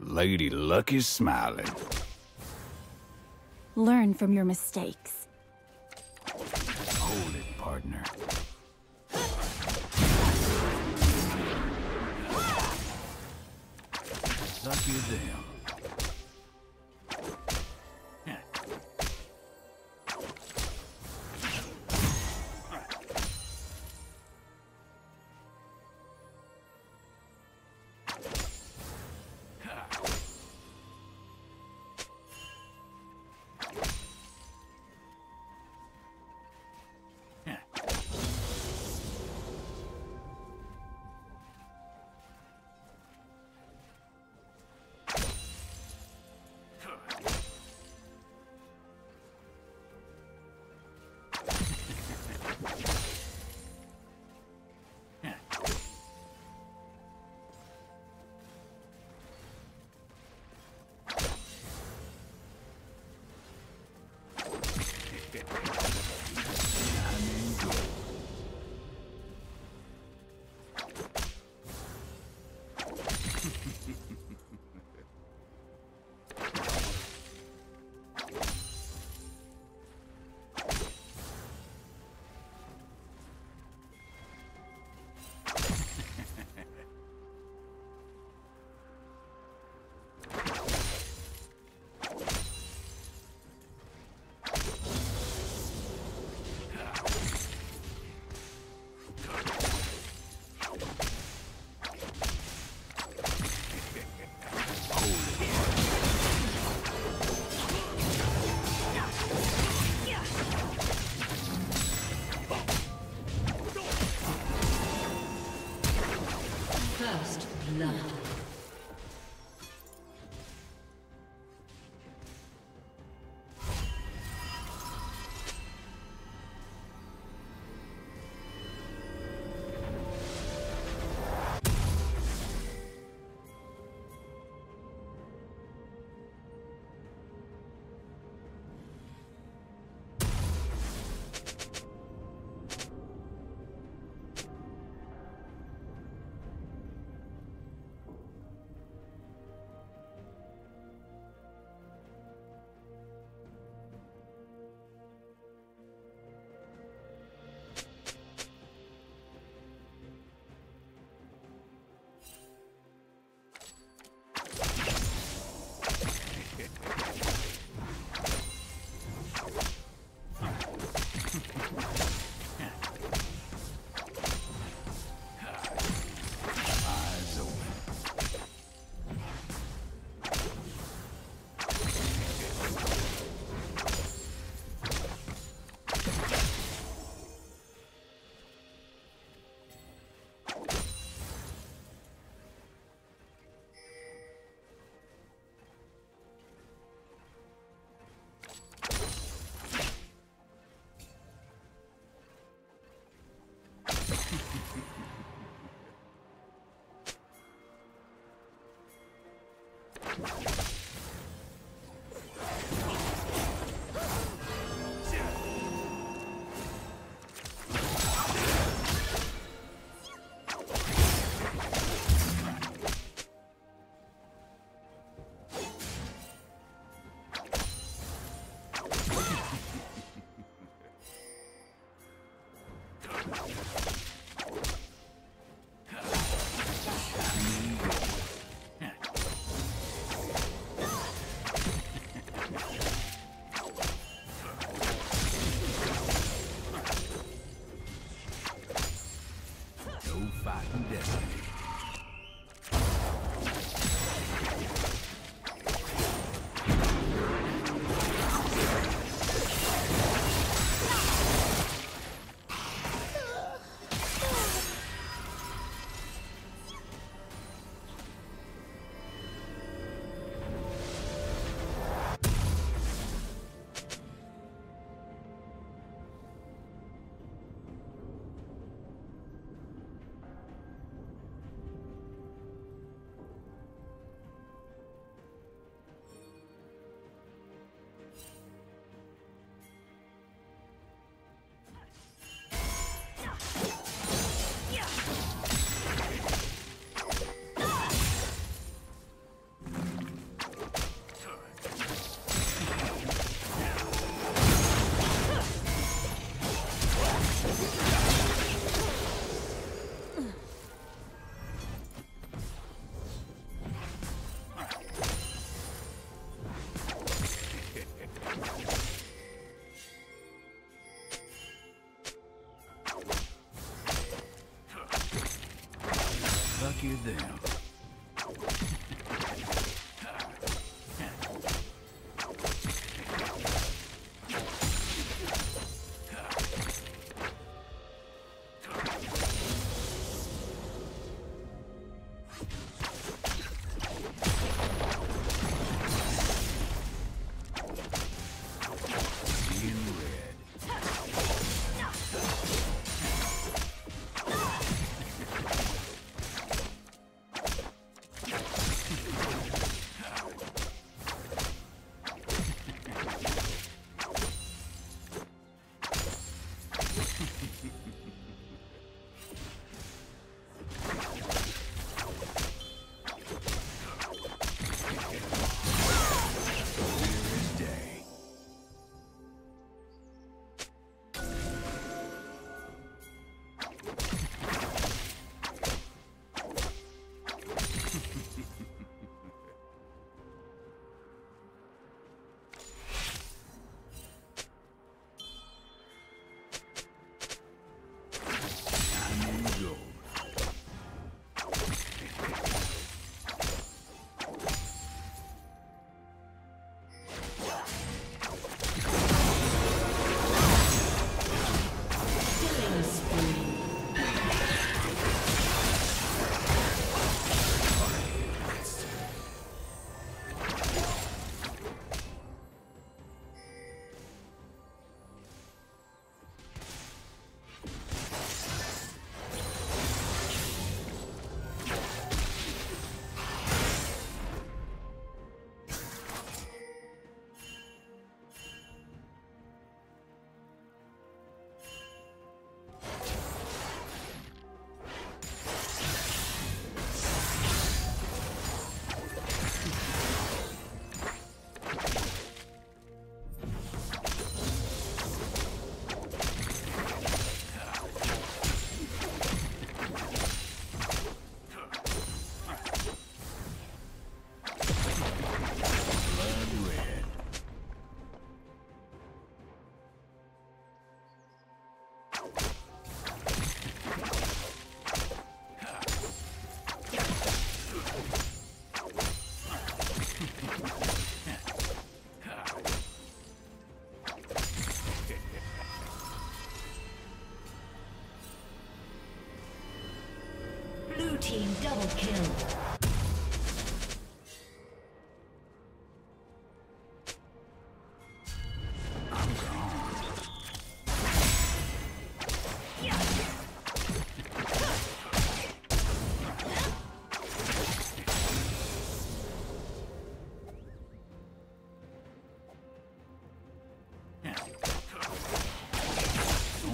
Lady Luck is smiling. Learn from your mistakes. Hold it, partner. Lucky them. Okay.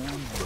Thorn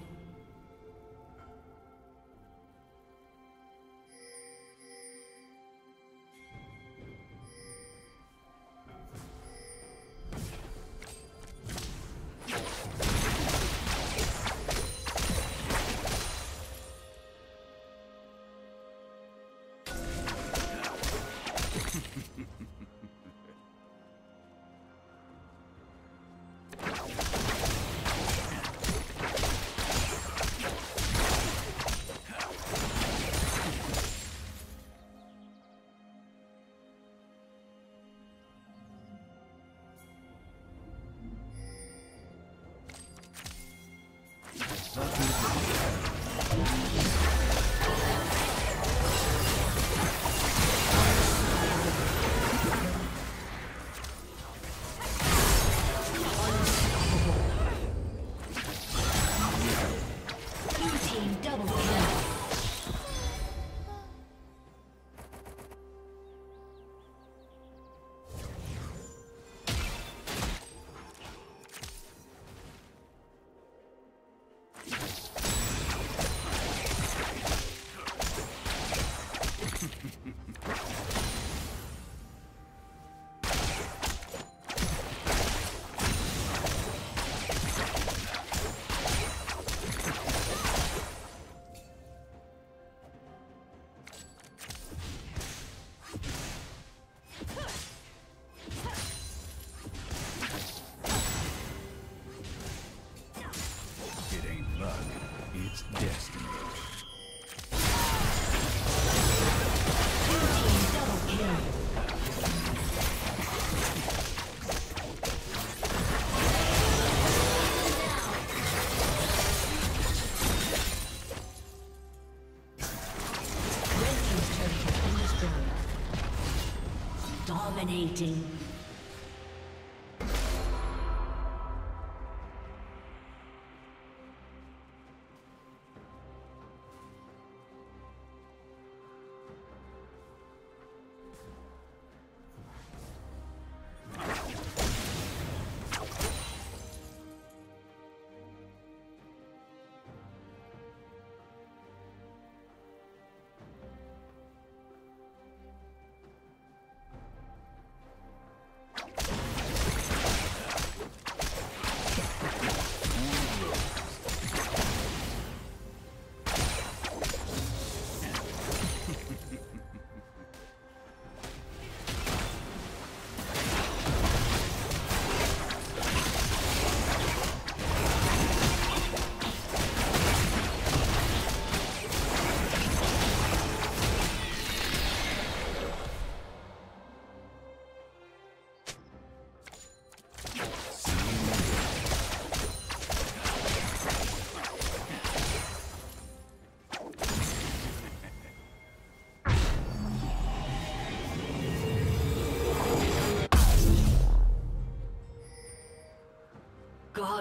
Dominating.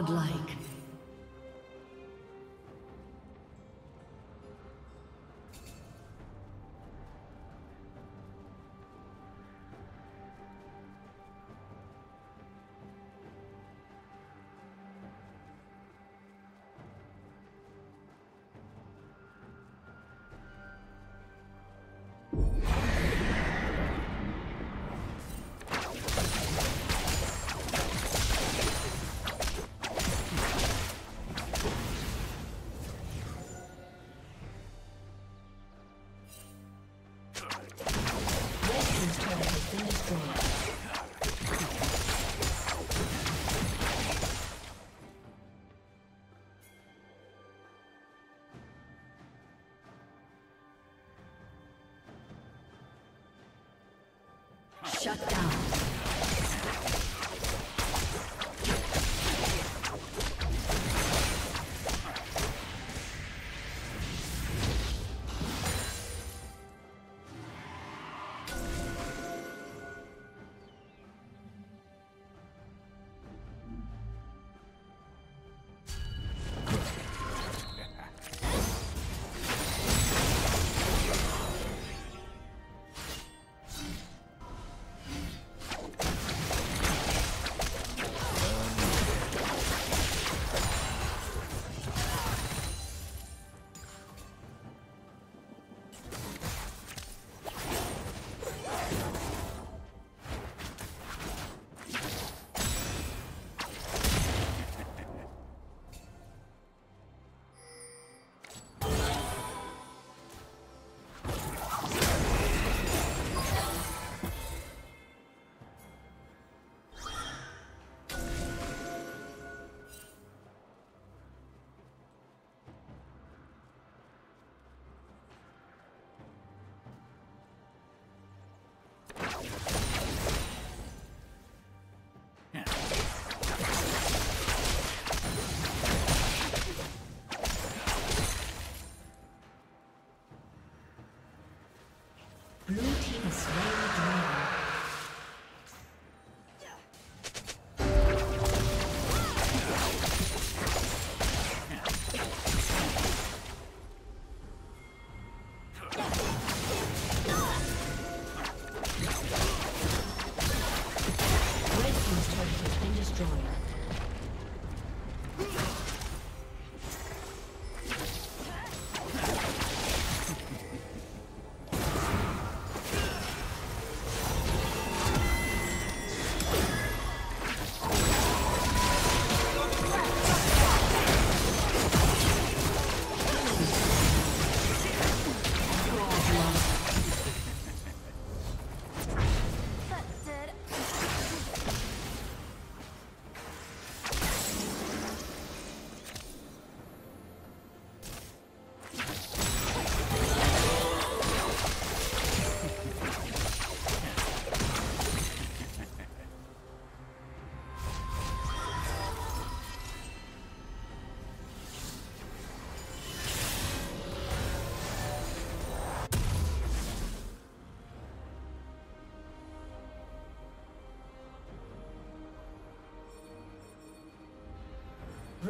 Godlike. Shut down. destroyed.